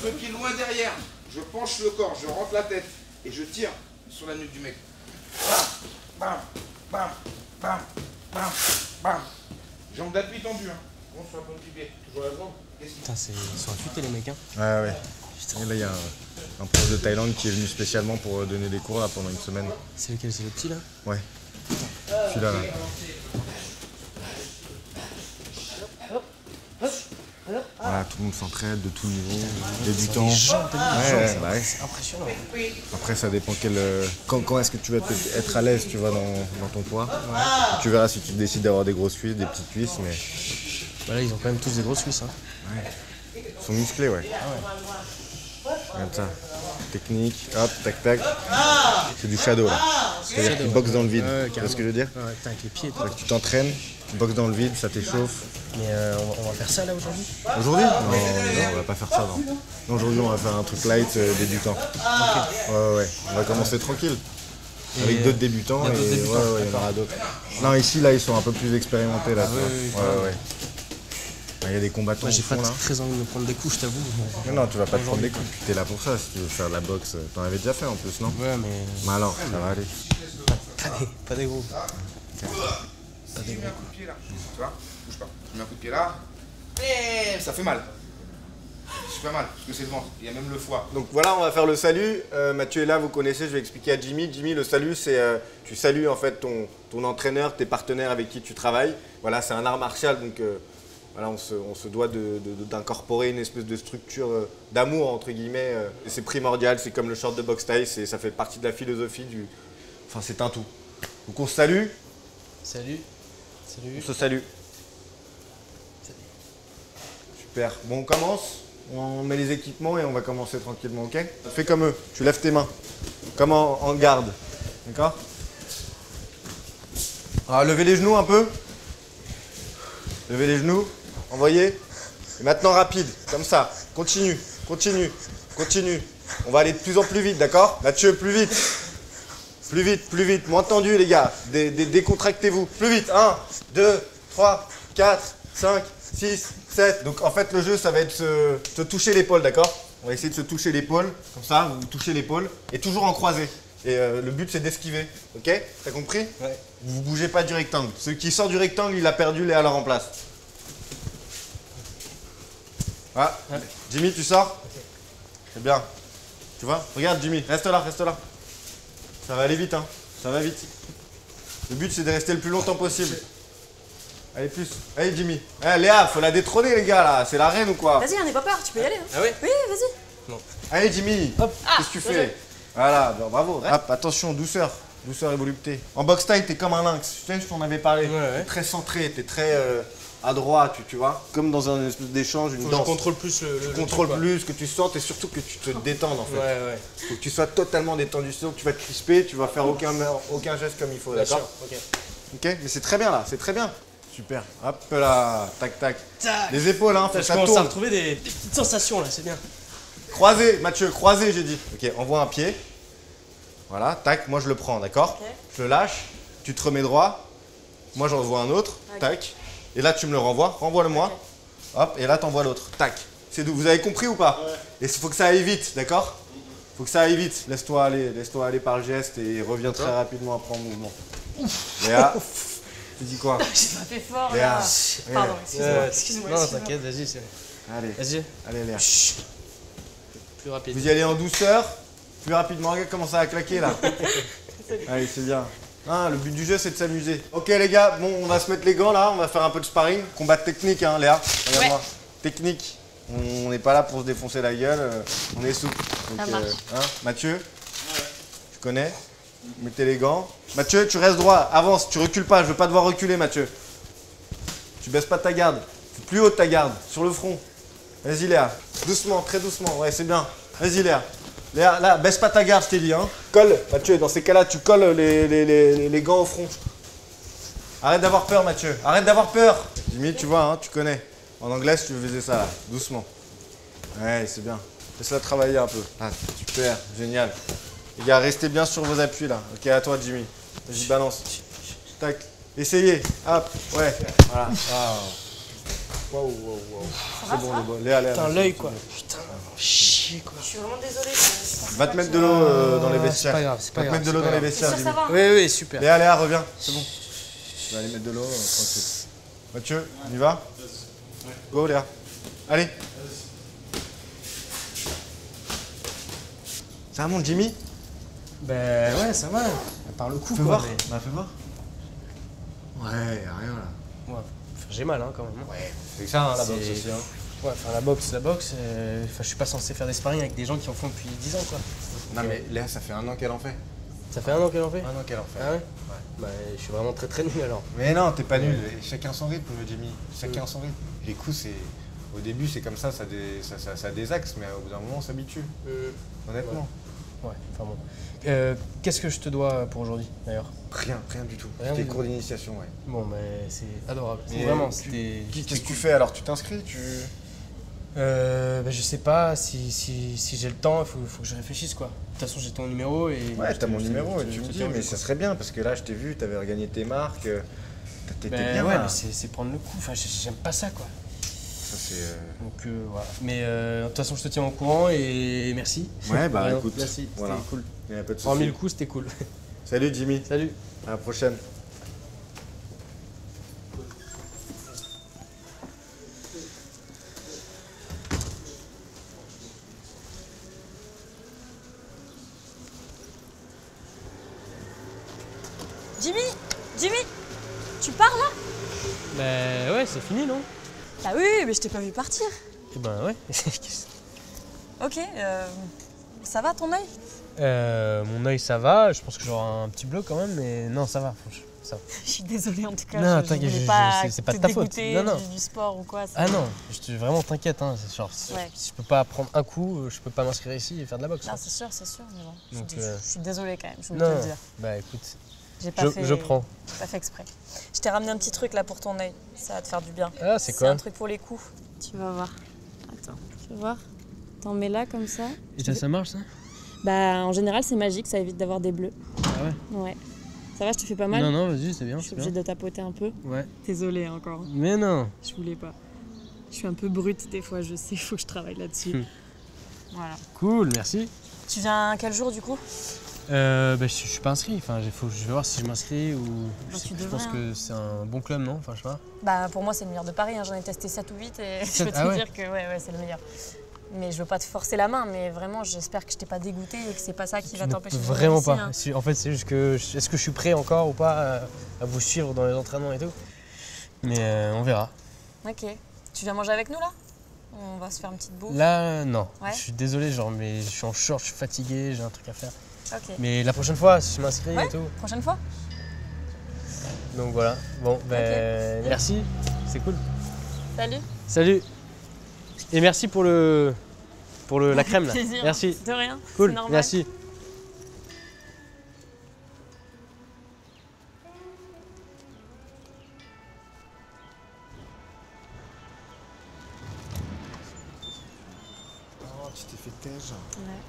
pose le pied loin derrière. Je penche le corps, je rentre la tête. Et je tire sur la nuque du mec. Bam, bam, bam, bam, bam, bam. Jambe d'appui tendue. Hein. On sur la pointe du pied. Toujours la jambe. Putain, c'est- ils sont affûtés les mecs. Hein. Ouais, ouais. Et là, il y a un, un prof de Thaïlande qui est venu spécialement pour euh, donner des cours là, pendant une semaine. C'est lequel? C'est le petit là? Ouais. Celui-là, là. Voilà, tout le monde s'entraide de tout niveau, débutants. Ouais, ouais, bah ouais. C'est impressionnant. Après, ça dépend quel. euh, Quand, quand est-ce que tu vas être à l'aise, tu vois, dans, dans ton poids. Tu verras si tu décides d'avoir des grosses cuisses, des petites cuisses, mais Bah là, ils ont quand même tous des grosses cuisses. Hein. ils sont musclés, ouais. Regarde ça. Technique, hop, tac, tac. C'est du shadow, là. C'est-à-dire qu'ils boxent dans le vide. Ouais, tu vois ce que je veux dire Ouais, avec les pieds Tu t'entraînes, tu boxes dans le vide, ça t'échauffe. Mais euh, on, va, faire ça là aujourd'hui? Aujourd'hui? Non, non, on va pas faire ça, non. Non, Aujourd'hui, on va faire un truc light euh, débutant. Ouais, ouais, ouais. On va commencer tranquille. Avec d'autres débutants. il y a d'autres et débutants, ouais, ouais, il y en aura d'autres. Non, ici, là, ils sont un peu plus expérimentés, là. vois. oui, oui, ouais, ouais. Ah, Il y a des combattants Moi, j'ai fond, pas là. très envie de me prendre des coups, je t'avoue. Non, non, tu vas pas te prendre des coups. T'es là pour ça, si tu veux faire de la boxe. T'en avais déjà fait en plus, non? Ouais, mais Mais alors, ça va aller. pas des, pas des gros. Je mets un coup Bouge pas. Je mets un coup de pied là. Et ça fait mal. Super mal, parce que c'est le ventre. Il y a même le foie. Donc voilà, on va faire le salut. Euh, Mathieu est là, vous connaissez, je vais expliquer à Jimmy. Jimmy, le salut, c'est euh, tu salues en fait ton, ton entraîneur, tes partenaires avec qui tu travailles. Voilà, c'est un art martial, donc euh, voilà, on se, on se doit de- de- d'incorporer une espèce de structure euh, d'amour entre guillemets. euh, et c'est primordial, c'est comme le short de boxe taille, c'est- ça fait partie de la philosophie du. Enfin, c'est un tout. Donc on se salue, Salut. on Salut. se salue. Super. Bon, on commence. On met les équipements et on va commencer tranquillement, ok? Fais comme eux. Tu lèves tes mains. Comme en, garde. D'accord? Ah, levez les genoux un peu. Levez les genoux. Envoyez. Et maintenant rapide, comme ça. Continue, continue, continue. On va aller de plus en plus vite, d'accord? Mathieu, plus vite. Plus vite, plus vite. Moins tendu, les gars. Dé- dé- Décontractez-vous. Plus vite. 1, 2, 3, 4, 5, 6, 7. Donc en fait, le jeu, ça va être se, se toucher l'épaule, d'accord? On va essayer de se toucher l'épaule. Comme ça, vous touchez l'épaule. Et toujours en croisé. Et euh, le but, c'est d'esquiver. Ok? T'as compris? Ouais. Vous bougez pas du rectangle. Celui qui sort du rectangle, il a perdu, Léa la remplace. Ah, Jimmy, tu sors? C'est bien. Tu vois? Regarde, Jimmy, reste là, reste là. Ça va aller vite, hein. Ça va vite. Le but, c'est de rester le plus longtemps possible. Allez, plus. Allez, Jimmy. Eh, Léa, faut la détrôner, les gars, là. C'est la reine ou quoi Vas-y, on n'est pas peur, tu peux y aller. hein. Ah ouais Oui, vas-y. Allez, Jimmy. Qu'est-ce que tu fais Voilà, bon, bravo. Hop, attention, douceur. Douceur et volupté. En box time, t'es comme un lynx. Tu sais, je t'en avais parlé. Ouais, ouais. T'es très centré, t'es très euh, adroit, tu, tu vois. Comme dans un espèce d'échange, une Faut que je danse. contrôle plus le. le- tu le contrôles truc, plus, que tu sentes et surtout que tu te détendes en fait. Ouais, ouais. Faut que tu sois totalement détendu. Sinon, tu vas te crisper, tu vas faire aucun, aucun geste comme il faut, d'accord Ok. Ok, mais c'est très bien là, c'est très bien. Super. Hop là, tac tac. Tac. Les épaules, hein, faut que Je ça commence à tourne. retrouver des, des petites sensations là, c'est bien. Croisé, Mathieu, croisé, j'ai dit. Ok, envoie un pied. Voilà, tac, moi je le prends, d'accord. Je le lâche, tu te remets droit. Moi j'en envoie un autre, tac. Et là tu me le renvoies, renvoie-le-moi. Hop, et là t'envoies l'autre, tac. C'est d'où Vous avez compris ou pas Et il faut que ça aille vite, d'accord faut que ça aille vite. Laisse-toi aller, laisse-toi aller par le geste et reviens très rapidement après en mouvement. Léa, tu dis quoi J'ai pas fait fort Léa. là. Pardon, excuse-moi. Euh, Excuse-moi. Non, t'inquiète, vas-y. c'est- Allez, Vas-y. allez Léa. Plus rapide. Vous y allez en douceur, plus rapidement. Regarde comment ça a claqué là. Allez, c'est bien. Ah, le but du jeu, c'est de s'amuser. Ok, les gars, bon, on va se mettre les gants là, on va faire un peu de sparring. Combat technique, hein, Léa. Regarde-moi. Technique. On n'est pas là pour se défoncer la gueule, euh, on est souple. Donc, Ça marche. hein, Mathieu, tu connais Mettez les gants. Mathieu, tu restes droit, avance, tu recules pas, je veux pas devoir reculer, Mathieu. Tu baisses pas ta garde. C'est plus haut ta garde, sur le front. Vas-y Léa, doucement, très doucement, ouais c'est bien. Vas-y Léa. Léa, là, baisse pas ta garde, je t'ai dit. Hein. Colle, Mathieu, dans ces cas-là, tu colles les, les- les- les gants au front. Arrête d'avoir peur, Mathieu. Arrête d'avoir peur. Jimmy, tu vois, hein, tu connais. En anglais, tu faisais ça, là, doucement. Ouais, c'est bien. Laisse-la travailler un peu. Ah, super, génial. Les gars, restez bien sur vos appuis, là. Ok, à toi, Jimmy. Vas-y, balance. Tac. Essayez. Hop, ouais. Voilà. Waouh. Wow, wow, wow. C'est bon, le bon. Léa, Léa. Putain, l'œil quoi. Putain, chier. quoi. Je suis vraiment je pense Va te mettre de l'eau euh, dans les vestiaires. c'est pas grave, c'est pas Va te mettre de l'eau dans les vestiaires, Jimmy. Oui, oui, super. Léa, Léa, reviens, c'est bon. Je vais aller mettre de l'eau, euh, tranquille. Mathieu, on y va Go, Léa. Allez. Ça remonte, Jimmy Ben ouais, ça va. Par le coup, Fais quoi. voir. mais- Bah, fais voir. Ouais, y'a rien là. Ouais. Enfin, J'ai mal hein, quand même. hein. Ouais, c'est que ça, hein, la C'est- boxe aussi. Hein. Ouais, enfin la boxe, la boxe, euh, enfin, je suis pas censé faire des sparring avec des gens qui en font depuis 10 ans quoi. Non, mais Léa, ça fait un an qu'elle en fait. Ça fait un an qu'elle en fait Un an qu'elle en fait. Ah ouais Bah je suis vraiment très très nul alors. Mais non, t'es pas nul. Chacun son rythme, Jimmy. Chacun son rythme. Les coups, c'est. Au début, c'est comme ça, ça, dé... ça, ça, ça désaxe, mais au bout d'un moment, on s'habitue. Honnêtement. Ouais, enfin bon. Euh, Qu'est-ce que je te dois pour aujourd'hui d'ailleurs? Rien, rien du tout. C'était cours d'initiation, ouais. Bon, mais c'est adorable. Mais vraiment, c'était. Qu'est-ce que tu fais alors Tu t'inscris tu... Euh, bah, je sais pas si, si, si j'ai le temps, il faut, faut que je réfléchisse quoi. De toute façon, j'ai ton numéro et. Ouais, t'as mon numéro et tu me dis, mais ça serait bien parce que là, je t'ai vu, t'avais regagné tes marques. euh, T'étais Ben bien ouais, là. mais c'est prendre le coup. Enfin, j'ai- j'aime pas ça quoi. Ça, c'est. euh, Donc euh, voilà. Mais euh, de toute façon, je te tiens au courant et merci. Ouais, bah, écoute, Merci, c'était voilà. cool. y a pas de Hormis soucis. le coup, c'était cool. Salut Jimmy, Salut. à la prochaine. Jimmy Jimmy Tu pars là? Bah ouais, c'est fini non? Bah oui, mais je t'ai pas vu partir. Eh ben ouais. Ok, euh, ça va ton œil? Euh, mon œil ça va, je pense que j'aurai un petit bloc quand même, mais non ça va, franchement, ça va. Je suis désolée en tout cas. Non, t'inquiète, pas c'est- pas de ta faute. Non, non. Du, du sport ou quoi. Ah non, je vraiment t'inquiète, hein, genre, si- Ouais. je peux pas prendre un coup, euh, je peux pas m'inscrire ici et faire de la boxe. Non, hein. c'est sûr, c'est sûr, mais bon. je- Donc, je, euh, je suis désolée quand même, je voulais te le dire. bah écoute, pas, je, fait, je prends. j'ai pas fait exprès. Je t'ai ramené un petit truc là pour ton œil, ça va te faire du bien. Ah c'est C'est quoi un truc pour les coups. Tu vas voir. Attends, tu vas voir. T'en mets là comme ça. Et ça, ça marche ça Bah en général c'est magique, ça évite d'avoir des bleus. Ah ouais Ouais. Ça va, je te fais pas mal Non, non, vas-y, c'est bien, Je suis c'est obligée bien. de tapoter un peu. Ouais. Désolée encore, Mais non je voulais pas. Je suis un peu brute des fois, je sais, faut que je travaille là-dessus. Hmm. voilà. Cool, merci. Tu viens quel jour du coup? Euh, bah, je, je suis pas inscrit, enfin, faut, je vais voir si je m'inscris ou. Je, Bah, je pense que c'est un bon club, non? Enfin, je sais pas. Bah pour moi c'est le meilleur de Paris, hein. j'en ai testé 7 ou 8 et je peux te Ah ouais dire que ouais, ouais c'est le meilleur. Mais je veux pas te forcer la main, mais vraiment j'espère que je t'ai pas dégoûté et que c'est pas ça qui va t'empêcher de Vraiment pas. Si- En fait, c'est juste que. Est-ce que je suis prêt encore ou pas à vous suivre dans les entraînements et tout? Mais euh, on verra. hein. Ok. Tu viens manger avec nous là? On va se faire une petite bouffe. Là, non. Ouais. Je suis désolé, genre, mais je suis en short, je suis fatigué, j'ai un truc à faire. Mais la prochaine fois, si je m'inscris Ouais. et tout. Prochaine fois Donc voilà. Bon, ben, merci. C'est cool. Salut. Salut. Et merci pour le. Pour le, la crème là. Plaisir. Merci. De rien. Cool. Merci. Tu t'es fait tège. Ouais.